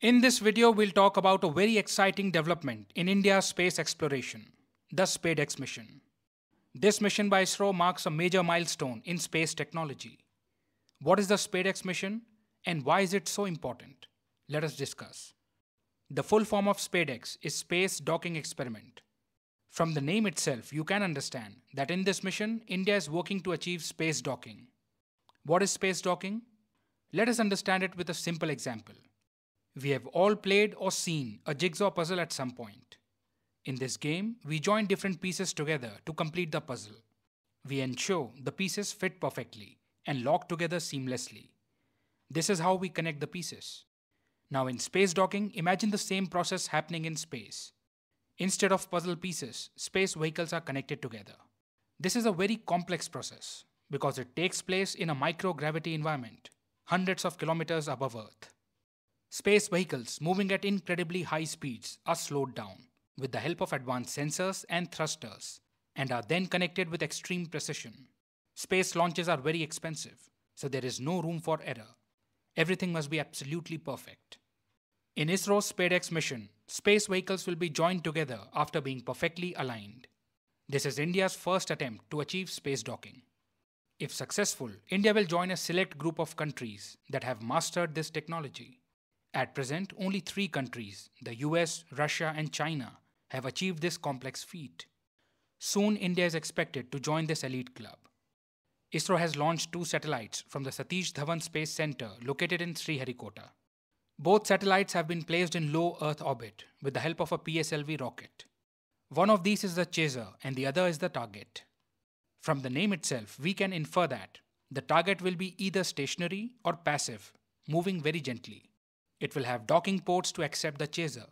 In this video, we'll talk about a very exciting development in India's space exploration, the SpadeX mission. This mission by ISRO marks a major milestone in space technology. What is the SpadeX mission and why is it so important? Let us discuss. The full form of SpadeX is Space Docking Experiment. From the name itself, you can understand that in this mission, India is working to achieve space docking. What is space docking? Let us understand it with a simple example. We have all played or seen a jigsaw puzzle at some point. In this game, we join different pieces together to complete the puzzle. We ensure the pieces fit perfectly and lock together seamlessly. This is how we connect the pieces. Now in space docking, imagine the same process happening in space. Instead of puzzle pieces, space vehicles are connected together. This is a very complex process because it takes place in a microgravity environment, hundreds of kilometers above Earth. Space vehicles moving at incredibly high speeds are slowed down with the help of advanced sensors and thrusters and are then connected with extreme precision. Space launches are very expensive, so there is no room for error. Everything must be absolutely perfect. In ISRO's SpadeX mission, space vehicles will be joined together after being perfectly aligned. This is India's first attempt to achieve space docking. If successful, India will join a select group of countries that have mastered this technology. At present, only three countries, the US, Russia, and China, have achieved this complex feat. Soon, India is expected to join this elite club. ISRO has launched two satellites from the Satish Dhawan Space Center located in Sriharikota. Both satellites have been placed in low Earth orbit with the help of a PSLV rocket. One of these is the chaser and the other is the target. From the name itself, we can infer that the target will be either stationary or passive, moving very gently. It will have docking ports to accept the chaser.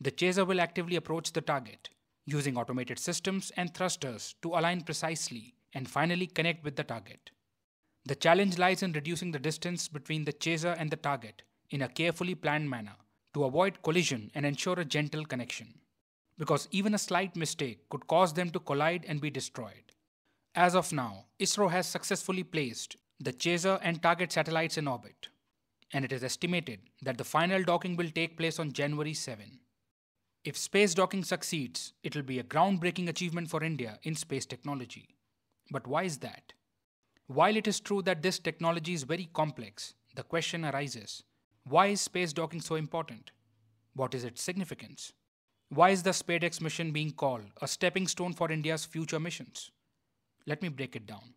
The chaser will actively approach the target, using automated systems and thrusters to align precisely and finally connect with the target. The challenge lies in reducing the distance between the chaser and the target in a carefully planned manner to avoid collision and ensure a gentle connection. Because even a slight mistake could cause them to collide and be destroyed. As of now, ISRO has successfully placed the chaser and target satellites in orbit, and it is estimated that the final docking will take place on January 7. If space docking succeeds, it will be a groundbreaking achievement for India in space technology. But why is that? While it is true that this technology is very complex, the question arises why is space docking so important? What is its significance? Why is the SpadeX mission being called a stepping stone for India's future missions? Let me break it down.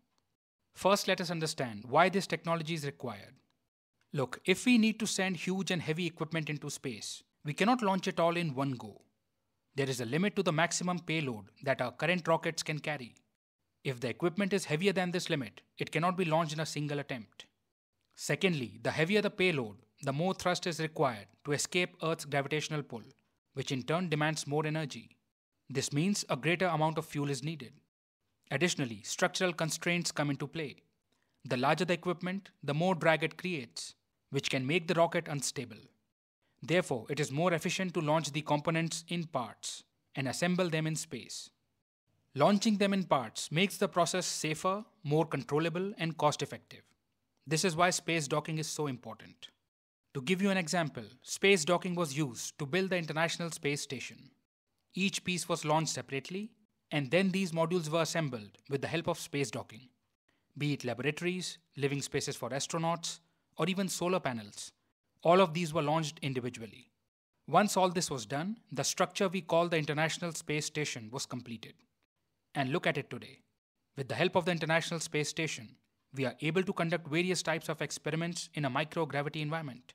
First, let us understand why this technology is required. Look, if we need to send huge and heavy equipment into space, we cannot launch it all in one go. There is a limit to the maximum payload that our current rockets can carry. If the equipment is heavier than this limit, it cannot be launched in a single attempt. Secondly, the heavier the payload, the more thrust is required to escape Earth's gravitational pull, which in turn demands more energy. This means a greater amount of fuel is needed. Additionally, structural constraints come into play. The larger the equipment, the more drag it creates, which can make the rocket unstable. Therefore, it is more efficient to launch the components in parts and assemble them in space. Launching them in parts makes the process safer, more controllable, and cost effective. This is why space docking is so important. To give you an example, space docking was used to build the International Space Station. Each piece was launched separately, and then these modules were assembled with the help of space docking. Be it laboratories, living spaces for astronauts, or even solar panels, all of these were launched individually. Once all this was done, the structure we call the International Space Station was completed. And look at it today. With the help of the International Space Station, we are able to conduct various types of experiments in a microgravity environment,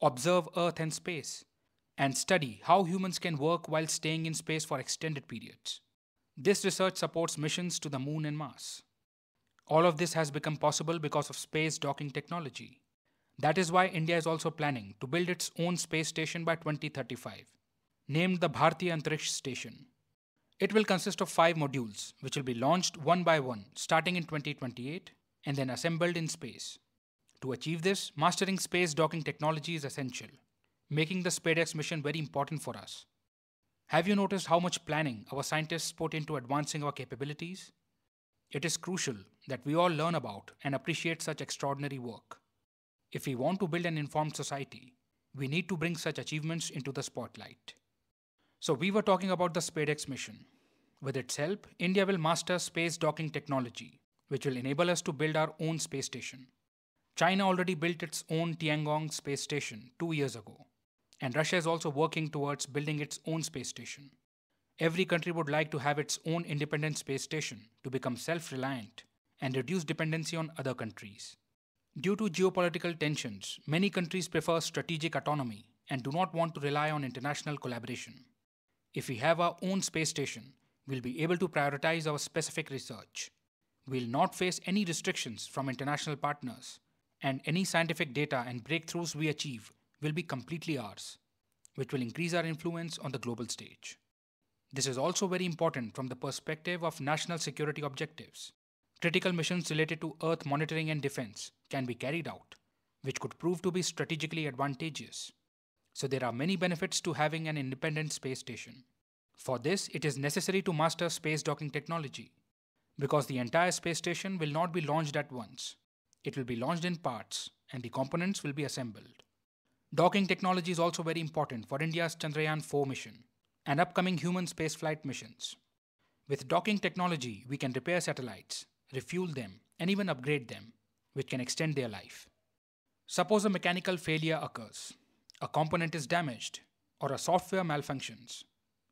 observe Earth and space, and study how humans can work while staying in space for extended periods. This research supports missions to the Moon and Mars. All of this has become possible because of space docking technology. That is why India is also planning to build its own space station by 2035, named the Bharatiya Antariksh Station. It will consist of five modules, which will be launched one by one starting in 2028 and then assembled in space. To achieve this, mastering space docking technology is essential, making the SpadeX mission very important for us. Have you noticed how much planning our scientists put into advancing our capabilities? It is crucial that we all learn about and appreciate such extraordinary work. If we want to build an informed society, we need to bring such achievements into the spotlight. So, we were talking about the SpadeX mission. With its help, India will master space docking technology, which will enable us to build our own space station. China already built its own Tiangong space station two years ago, and Russia is also working towards building its own space station. Every country would like to have its own independent space station to become self reliant and reduce dependency on other countries. Due to geopolitical tensions, many countries prefer strategic autonomy and do not want to rely on international collaboration. If we have our own space station, we'll be able to prioritize our specific research. We'll not face any restrictions from international partners, and any scientific data and breakthroughs we achieve will be completely ours, which will increase our influence on the global stage. This is also very important from the perspective of national security objectives critical missions related to Earth monitoring and defense can be carried out, which could prove to be strategically advantageous. So, there are many benefits to having an independent space station. For this, it is necessary to master space docking technology, because the entire space station will not be launched at once. It will be launched in parts, and the components will be assembled. Docking technology is also very important for India's Chandrayaan 4 mission and upcoming human spaceflight missions. With docking technology, we can repair satellites, refuel them, and even upgrade them, which can extend their life. Suppose a mechanical failure occurs, a component is damaged, or a software malfunctions.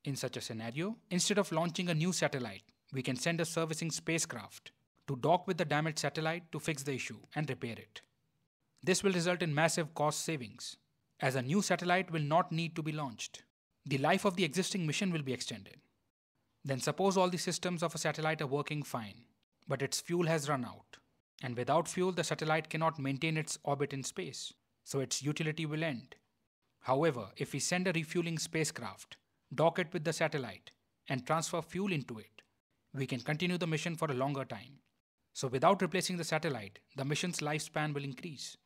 In such a scenario, instead of launching a new satellite, we can send a servicing spacecraft to dock with the damaged satellite to fix the issue and repair it. This will result in massive cost savings, as a new satellite will not need to be launched. The life of the existing mission will be extended. Then suppose all the systems of a satellite are working fine but its fuel has run out. And without fuel, the satellite cannot maintain its orbit in space, so its utility will end. However, if we send a refueling spacecraft, dock it with the satellite, and transfer fuel into it, we can continue the mission for a longer time. So, without replacing the satellite, the mission's lifespan will increase,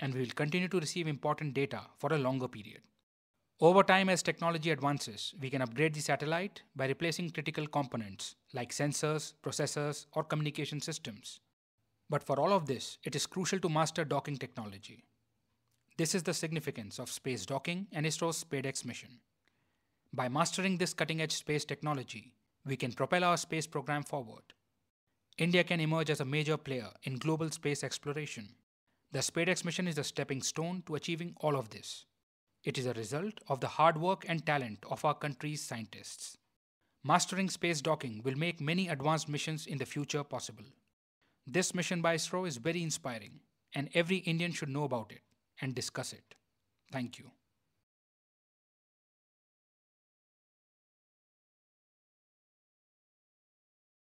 and we will continue to receive important data for a longer period. Over time, as technology advances, we can upgrade the satellite by replacing critical components like sensors, processors, or communication systems. But for all of this, it is crucial to master docking technology. This is the significance of space docking and ISRO's SpadeX mission. By mastering this cutting edge space technology, we can propel our space program forward. India can emerge as a major player in global space exploration. The SpadeX mission is a stepping stone to achieving all of this. It is a result of the hard work and talent of our country's scientists. Mastering space docking will make many advanced missions in the future possible. This mission by ISRO is very inspiring, and every Indian should know about it and discuss it. Thank you.